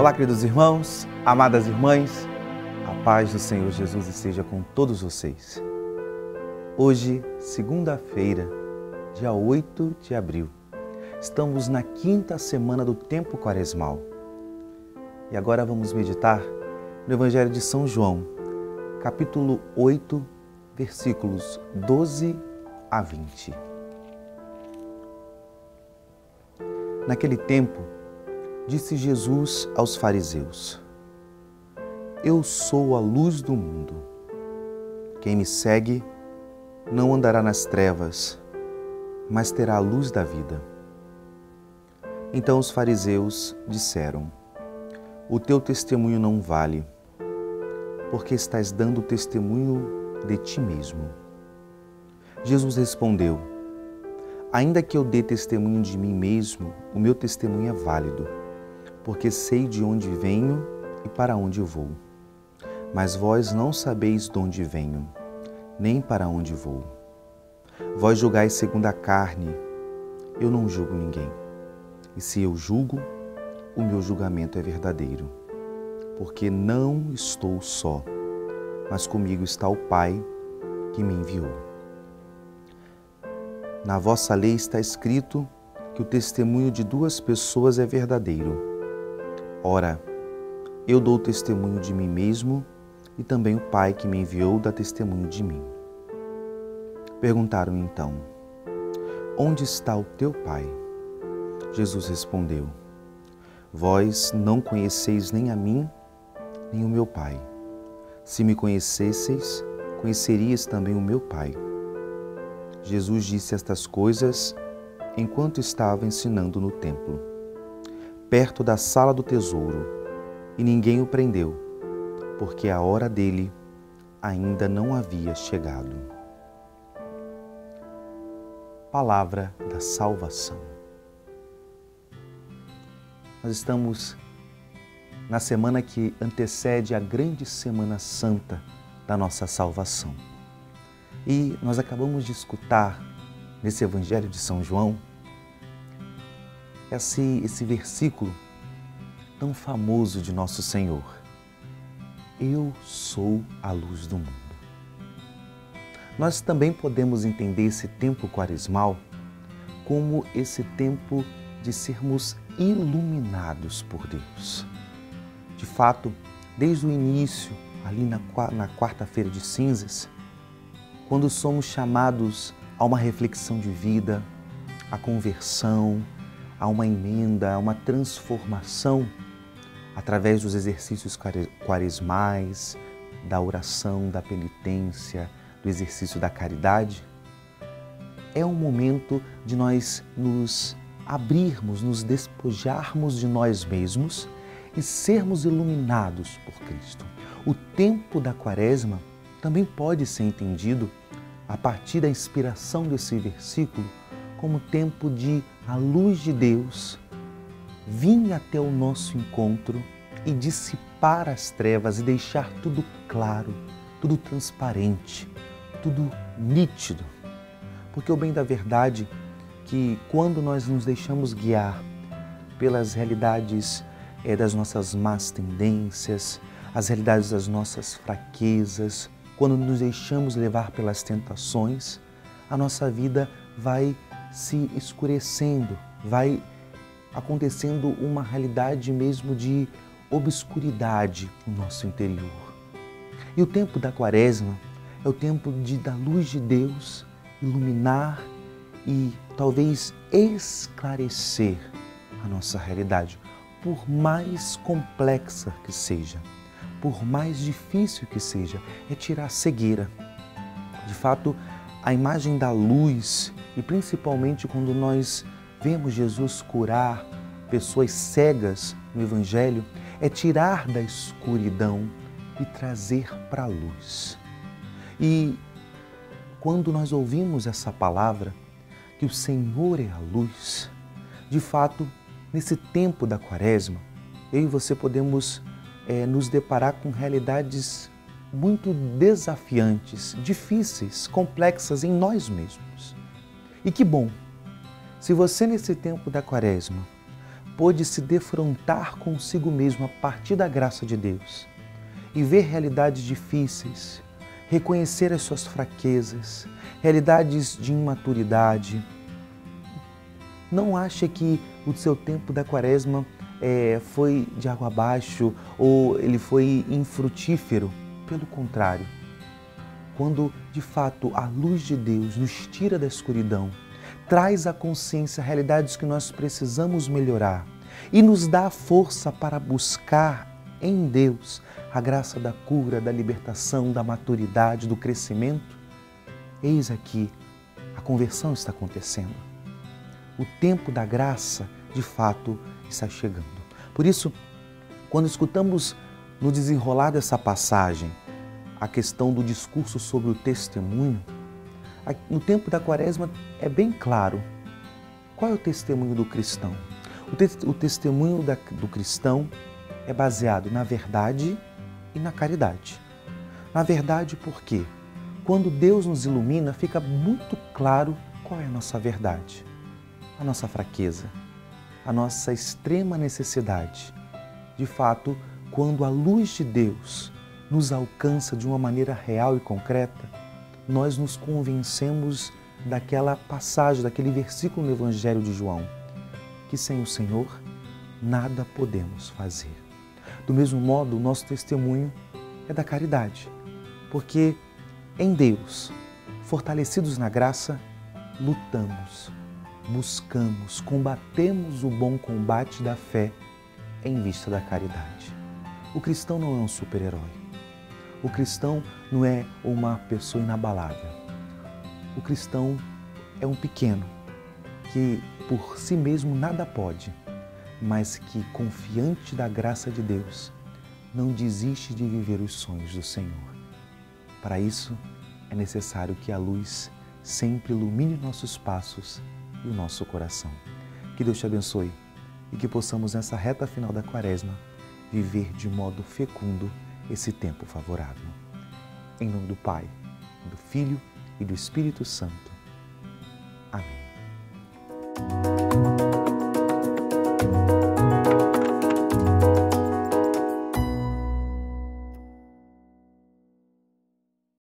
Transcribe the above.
Olá, queridos irmãos, amadas irmãs, a paz do Senhor Jesus esteja com todos vocês. Hoje, segunda-feira, dia 8 de abril, estamos na quinta semana do tempo quaresmal. E agora vamos meditar no Evangelho de São João, capítulo 8, versículos 12 a 20. Naquele tempo, disse Jesus aos fariseus: Eu sou a luz do mundo. Quem me segue não andará nas trevas, mas terá a luz da vida. Então os fariseus disseram: O teu testemunho não vale, porque estás dando testemunho de ti mesmo. Jesus respondeu: Ainda que eu dê testemunho de mim mesmo, o meu testemunho é válido, porque sei de onde venho e para onde vou. Mas vós não sabeis de onde venho, nem para onde vou. Vós julgais segundo a carne, eu não julgo ninguém. E se eu julgo, o meu julgamento é verdadeiro, porque não estou só, mas comigo está o Pai que me enviou. Na vossa lei está escrito que o testemunho de duas pessoas é verdadeiro. Ora, eu dou testemunho de mim mesmo e também o Pai que me enviou dá testemunho de mim. Perguntaram então: Onde está o teu Pai? Jesus respondeu: Vós não conheceis nem a mim, nem o meu Pai. Se me conhecesseis, conhecerias também o meu Pai. Jesus disse estas coisas enquanto estava ensinando no templo, perto da sala do tesouro, e ninguém o prendeu, porque a hora dele ainda não havia chegado. Palavra da salvação. Nós estamos na semana que antecede a grande Semana Santa da nossa salvação. E nós acabamos de escutar nesse Evangelho de São João esse, esse versículo tão famoso de Nosso Senhor. Eu sou a luz do mundo. Nós também podemos entender esse tempo quaresmal como esse tempo de sermos iluminados por Deus. De fato, desde o início, ali na, na quarta-feira de cinzas, quando somos chamados a uma reflexão de vida, a conversão, a uma emenda, a uma transformação através dos exercícios quaresmais, da oração, da penitência, do exercício da caridade, é um momento de nós nos abrirmos, nos despojarmos de nós mesmos e sermos iluminados por Cristo. O tempo da quaresma também pode ser entendido a partir da inspiração desse versículo, como tempo de a luz de Deus vir até o nosso encontro e dissipar as trevas e deixar tudo claro, tudo transparente, tudo nítido. Porque o bem da verdade que quando nós nos deixamos guiar pelas realidades é, das nossas más tendências, as realidades das nossas fraquezas, quando nos deixamos levar pelas tentações, a nossa vida vai se escurecendo, vai acontecendo uma realidade mesmo de obscuridade no nosso interior. E o tempo da quaresma é o tempo de da luz de Deus iluminar e talvez esclarecer a nossa realidade, por mais complexa que seja por mais difícil que seja, é tirar a cegueira. De fato, a imagem da luz, e principalmente quando nós vemos Jesus curar pessoas cegas no Evangelho, é tirar da escuridão e trazer para a luz. E quando nós ouvimos essa palavra, que o Senhor é a luz, de fato, nesse tempo da quaresma, eu e você podemos é, nos deparar com realidades muito desafiantes, difíceis, complexas em nós mesmos. E que bom, se você nesse tempo da quaresma pôde se defrontar consigo mesmo a partir da graça de Deus e ver realidades difíceis, reconhecer as suas fraquezas, realidades de imaturidade. Não ache que o seu tempo da quaresma é, foi de água abaixo ou ele foi infrutífero. Pelo contrário, quando de fato a luz de Deus nos tira da escuridão, traz à consciência realidades que nós precisamos melhorar e nos dá a força para buscar em Deus a graça da cura, da libertação, da maturidade, do crescimento, eis aqui a conversão está acontecendo. O tempo da graça, de fato, está chegando. Por isso, quando escutamos no desenrolar dessa passagem a questão do discurso sobre o testemunho, no tempo da quaresma é bem claro qual é o testemunho do cristão. O, te o testemunho da, do cristão é baseado na verdade e na caridade. Na verdade, porque quando Deus nos ilumina, fica muito claro qual é a nossa verdade, a nossa fraqueza, a nossa extrema necessidade. De fato, quando a luz de Deus nos alcança de uma maneira real e concreta, nós nos convencemos daquela passagem, daquele versículo no Evangelho de João, que sem o Senhor nada podemos fazer. Do mesmo modo, o nosso testemunho é da caridade, porque em Deus, fortalecidos na graça, lutamos, buscamos, combatemos o bom combate da fé em vista da caridade. O cristão não é um super-herói. O cristão não é uma pessoa inabalável. O cristão é um pequeno que por si mesmo nada pode, mas que, confiante da graça de Deus, não desiste de viver os sonhos do Senhor. Para isso, é necessário que a luz sempre ilumine nossos passos e o nosso coração. Que Deus te abençoe e que possamos, nessa reta final da quaresma, viver de modo fecundo esse tempo favorável. Em nome do Pai, do Filho e do Espírito Santo. Amém.